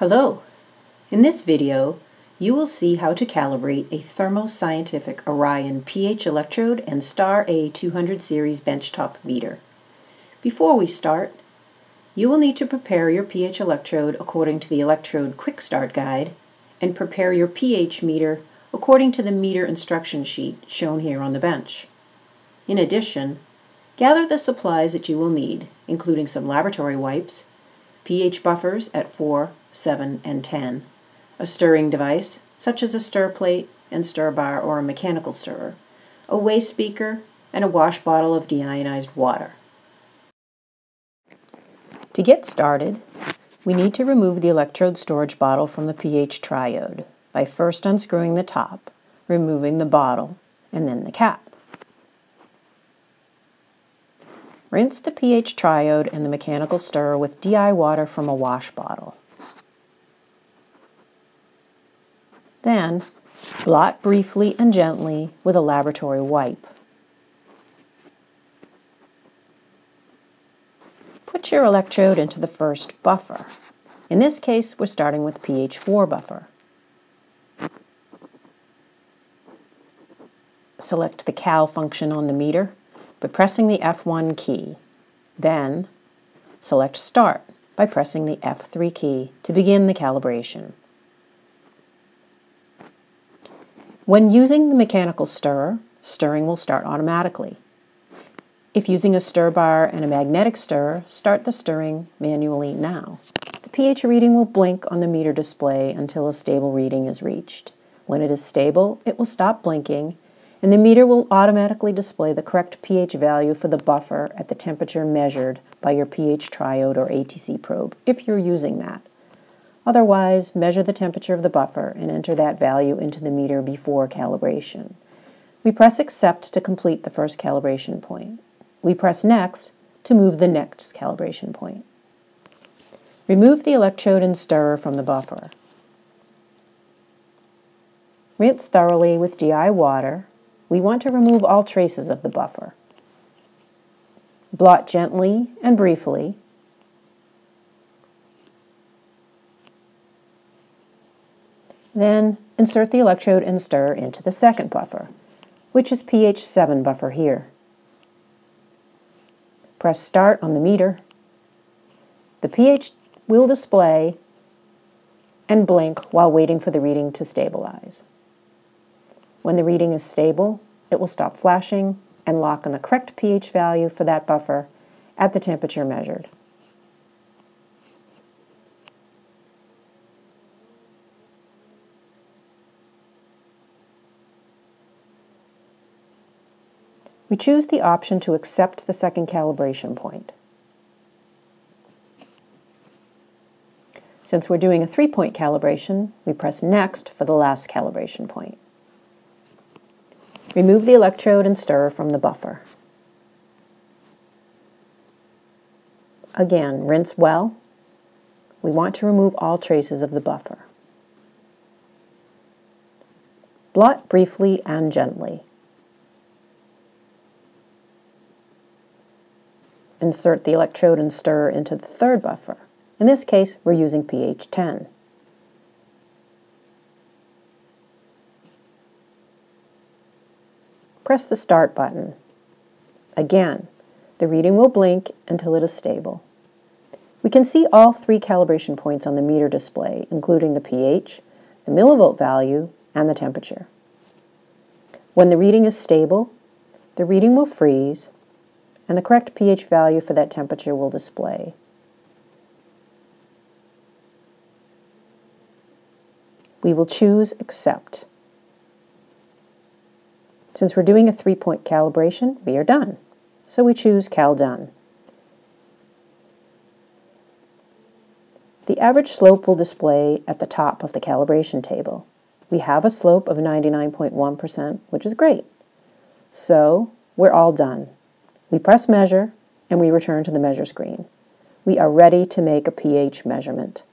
Hello! In this video, you will see how to calibrate a Thermo Scientific Orion pH electrode and Star A200 series benchtop meter. Before we start, you will need to prepare your pH electrode according to the Electrode Quick Start Guide and prepare your pH meter according to the meter instruction sheet shown here on the bench. In addition, gather the supplies that you will need, including some laboratory wipes, pH buffers at 4, 7, and 10, a stirring device, such as a stir plate and stir bar or a mechanical stirrer, a waste beaker, and a wash bottle of deionized water. To get started, we need to remove the electrode storage bottle from the pH triode by first unscrewing the top, removing the bottle, and then the cap. Rinse the pH triode and the mechanical stirrer with DI water from a wash bottle. Then, blot briefly and gently with a laboratory wipe. Put your electrode into the first buffer. In this case, we're starting with pH 4 buffer. Select the cal function on the meter by pressing the F1 key. Then, select Start by pressing the F3 key to begin the calibration. When using the mechanical stirrer, stirring will start automatically. If using a stir bar and a magnetic stirrer, start the stirring manually now. The pH reading will blink on the meter display until a stable reading is reached. When it is stable, it will stop blinking and the meter will automatically display the correct pH value for the buffer at the temperature measured by your pH triode or ATC probe, if you're using that. Otherwise, measure the temperature of the buffer and enter that value into the meter before calibration. We press Accept to complete the first calibration point. We press Next to move the next calibration point. Remove the electrode and stirrer from the buffer. Rinse thoroughly with DI water we want to remove all traces of the buffer. Blot gently and briefly. Then insert the electrode and stir into the second buffer, which is pH 7 buffer here. Press Start on the meter. The pH will display and blink while waiting for the reading to stabilize. When the reading is stable, it will stop flashing and lock on the correct pH value for that buffer at the temperature measured. We choose the option to accept the second calibration point. Since we're doing a three-point calibration, we press Next for the last calibration point. Remove the electrode and stir from the buffer. Again, rinse well. We want to remove all traces of the buffer. Blot briefly and gently. Insert the electrode and stirrer into the third buffer. In this case, we're using pH 10. press the Start button. Again, the reading will blink until it is stable. We can see all three calibration points on the meter display, including the pH, the millivolt value, and the temperature. When the reading is stable, the reading will freeze, and the correct pH value for that temperature will display. We will choose Accept. Since we're doing a three-point calibration, we are done. So we choose Cal Done. The average slope will display at the top of the calibration table. We have a slope of 99.1%, which is great. So we're all done. We press Measure, and we return to the measure screen. We are ready to make a pH measurement.